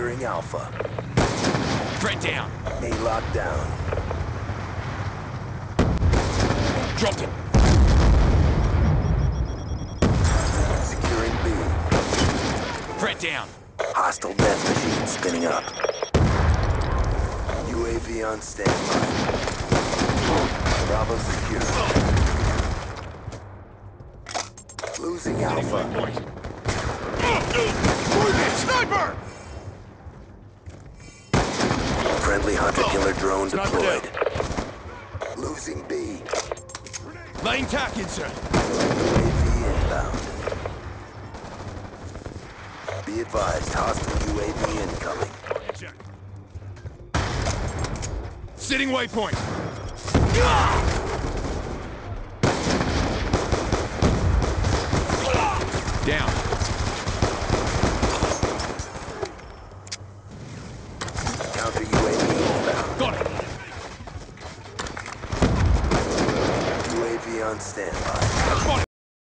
Securing Alpha. Threat down. A lockdown. Dropped him. Securing B. Threat down. Hostile death machine spinning up. UAV on standby. Bravo secure. Losing Alpha. Friendly hunter-killer drone Sniper deployed. Losing B. Lane tack sir. UAV inbound. Be advised, hostile UAV incoming. Sitting waypoint. Down. Counter UAV inbound. Got it. UAV on standby.